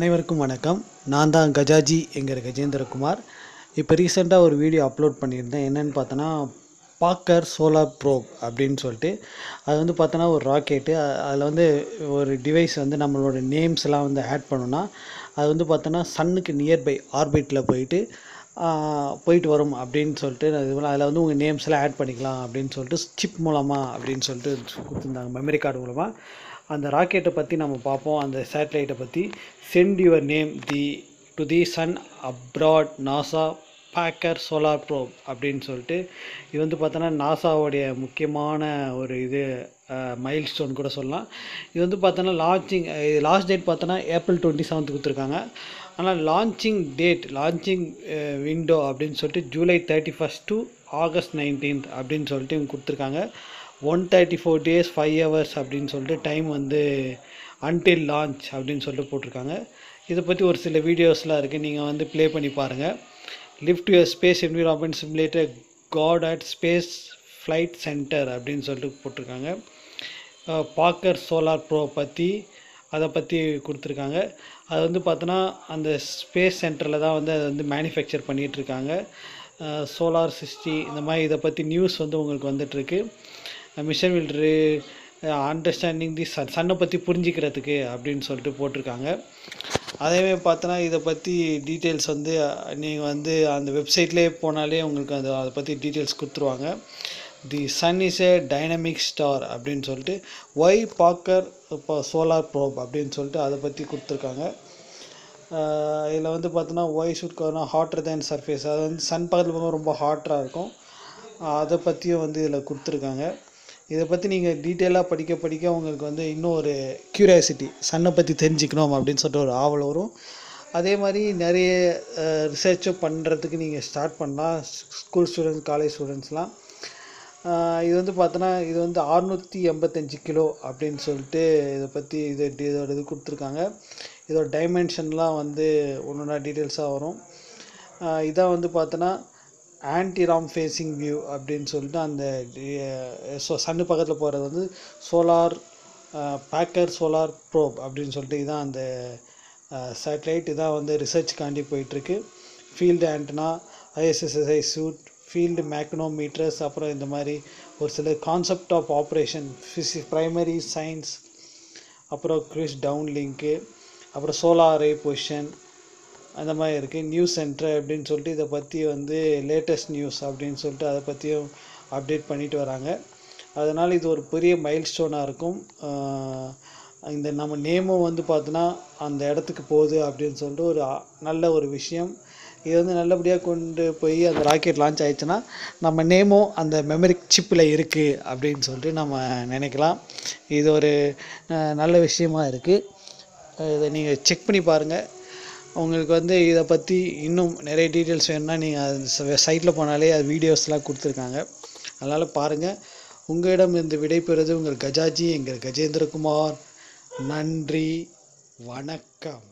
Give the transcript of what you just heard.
அனைவருக்கும் வணக்கம். நான் தான் கஜாஜி என்கிற கஜேந்திரகுமார். இப்போ ரீசெண்டாக ஒரு வீடியோ அப்லோட் பண்ணியிருந்தேன். என்னென்னு பார்த்தோன்னா பாக்கர் சோலார் ப்ரோப் அப்படின்னு சொல்லிட்டு. அது வந்து பார்த்தோன்னா ஒரு ராக்கெட்டு அதில் வந்து ஒரு டிவைஸ் வந்து நம்மளோட நேம்ஸ்லாம் வந்து ஆட் பண்ணோன்னா அது வந்து பார்த்தோன்னா சன்னுக்கு நியர்பை ஆர்பிட்டில் போயிட்டு போயிட்டு வரும் அப்படின்னு சொல்லிட்டு அது போல் அதில் வந்து உங்கள் நேம்ஸ்லாம் ஆட் பண்ணிக்கலாம் அப்படின்னு சொல்லிட்டு சிப் மூலமாக அப்படின்னு சொல்லிட்டு கொடுத்துருந்தாங்க மெமரி கார்டு மூலமாக அந்த ராக்கெட்டை பற்றி நம்ம பார்ப்போம். அந்த சேட்டலைட்டை பற்றி send your name the to the sun aboard NASA Parker solar probe அப்படின்னு சொல்லிட்டு. இது வந்து பார்த்தோன்னா நாசாவுடைய முக்கியமான ஒரு இது மைல் ஸ்டோன் கூட சொல்லலாம். இது வந்து பார்த்தோன்னா லான்ச்சிங் லாஸ்ட் டேட் பார்த்தோன்னா ஏப்ரல் டுவெண்ட்டி செவன்த் கொடுத்துருக்காங்க. ஆனால் லான்ச்சிங் டேட் லான்ச்சிங் விண்டோ அப்படின்னு சொல்லிட்டு July thirty first to August nineteenth அப்படின்னு சொல்லிட்டு இவங்க கொடுத்துருக்காங்க. One thirty four days five hours அப்படின்னு சொல்லிட்டு டைம் வந்து அன்டில் லான்ச் அப்படின்னு சொல்லிட்டு போட்டிருக்காங்க. இதை பற்றி ஒரு சில வீடியோஸ்லாம் இருக்குது நீங்கள் வந்து ப்ளே பண்ணி பாருங்கள் lift your space environment simulator Goddard space flight Center அப்படின்னு சொல்லிட்டு போட்டிருக்காங்க. பாக்கர் சோலார் ப்ரோ பற்றி அதை பற்றி கொடுத்துருக்காங்க. அது வந்து பார்த்தோன்னா அந்த ஸ்பேஸ் சென்டரில் தான் வந்து அதை வந்து மேனுஃபேக்சர் பண்ணிகிட்ருக்காங்க சோலார் சிஸ்டி இந்த மாதிரி இதை பற்றி நியூஸ் வந்து உங்களுக்கு வந்துட்டுருக்கு. மிஷன் வில்ட்ரு அண்டர்ஸ்டாண்டிங் தி சன் சன்னை பற்றி புரிஞ்சிக்கிறதுக்கு அப்படின்னு சொல்லிட்டு போட்டிருக்காங்க. அதேமாதிரி பார்த்தோன்னா இதை பற்றி டீட்டெயில்ஸ் வந்து நீங்கள் வந்து அந்த வெப்சைட்லேயே போனாலே உங்களுக்கு அந்த அதை பற்றி டீட்டெயில்ஸ் கொடுத்துருவாங்க. The sun is a dynamic star அப்படின்னு சொல்லிட்டு ஒய் பாக்கர் இப்போ சோலார் ப்ரோப் அப்படின்னு சொல்லிட்டு அதை பற்றி கொடுத்துருக்காங்க. இதில் வந்து பார்த்தோன்னா why should corona hotter than surface அது வந்து சன் பக்கத்தில் பக்கம் ரொம்ப ஹாட்டராக இருக்கும். அதை பற்றியும் வந்து இதில் கொடுத்துருக்காங்க. இதை பற்றி நீங்கள் டீட்டெயிலாக படிக்க படிக்க உங்களுக்கு வந்து இன்னும் ஒரு க்யூரியாசிட்டி சன்னை பற்றி தெரிஞ்சுக்கணும் அப்படின்னு சொல்லிட்டு ஒரு ஆவல் வரும். அதே மாதிரி நிறைய ரிசர்ச்சும் பண்ணுறதுக்கு நீங்கள் ஸ்டார்ட் பண்ணலாம். ஸ்கூல் ஸ்டூடெண்ட்ஸ் காலேஜ் ஸ்டூடெண்ட்ஸ்லாம் இது வந்து பார்த்தோன்னா இது வந்து அறுநூற்றி எண்பத்தஞ்சு கிலோ அப்படின்னு சொல்லிட்டு இதை பற்றி இது இதோட இது கொடுத்துருக்காங்க. இதோட டைமென்ஷன்லாம் வந்து ஒன்று ஒன்றா டீட்டெயில்ஸாக வரும் இதான் வந்து பார்த்தோன்னா ஆன்டி ராம் ஃபேஸிங் வியூ அப்படின்னு சொல்லிட்டு அந்த ஸோ சன்னு பக்கத்தில் போகிறது வந்து சோலார் பேக்கர் சோலார் ப்ரோப் அப்படின்னு சொல்லிட்டு இதான் அந்த சேட்டலைட் இதான் வந்து ரிசர்ச்காண்டி போயிட்டுருக்கு. Field antenna ISSSI suit field magnetometers அப்புறம் இந்த மாதிரி ஒரு சில கான்செப்ட் ஆஃப் ஆப்ரேஷன் ஃபிசி ப்ரைமரி சயின்ஸ் அப்புறம் க்ரிஸ் டவுன் லிங்க்கு அப்புறம் சோலார் ரே பொசிஷன் அந்த மாதிரி இருக்குது நியூஸ் சென்டர் அப்படின்னு சொல்லிட்டு இதை பற்றி வந்து லேட்டஸ்ட் நியூஸ் அப்படின்னு சொல்லிட்டு அதை பற்றியும் அப்டேட் பண்ணிட்டு வராங்க. அதனால் இது ஒரு பெரிய மைல்ஸ்டோனாக இருக்கும். இந்த நம்ம நேமும் வந்து பார்த்தோன்னா அந்த இடத்துக்கு போகுது அப்படின்னு சொல்லிட்டு ஒரு நல்ல ஒரு விஷயம். இது வந்து நல்லபடியாக கொண்டு போய் அந்த ராக்கெட் லான்ச் ஆயிடுச்சுன்னா நம்ம நேமும் அந்த மெமரி சிப்பில் இருக்குது அப்படின்னு சொல்லிட்டு நம்ம நினைக்கலாம். இது ஒரு நல்ல விஷயமா இருக்குது இதை நீங்கள் செக் பண்ணி பாருங்கள் உங்களுக்கு வந்து இதை பற்றி இன்னும் நிறைய டீட்டெயில்ஸ் வேணும்னா நீங்கள் அது சைட்டில் போனாலே அது வீடியோஸ்லாம் கொடுத்துருக்காங்க. அதனால் பாருங்கள் உங்களிடம் இருந்து விடைபெறுவது உங்கள் கஜாஜி எங்கள் கஜேந்திரகுமார். நன்றி. வணக்கம்.